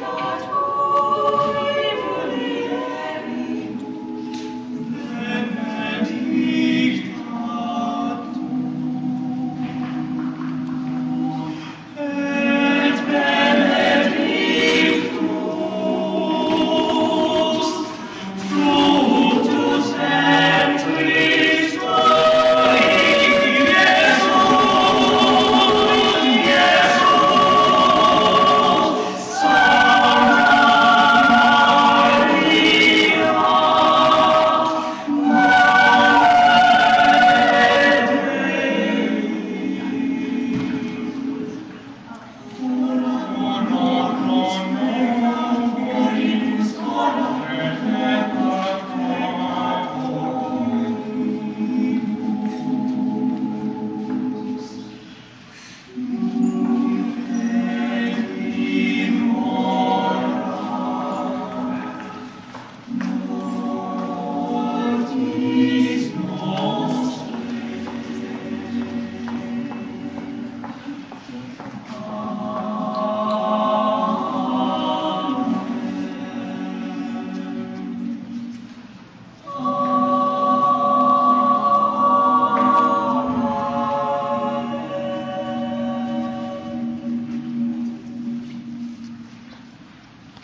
joy.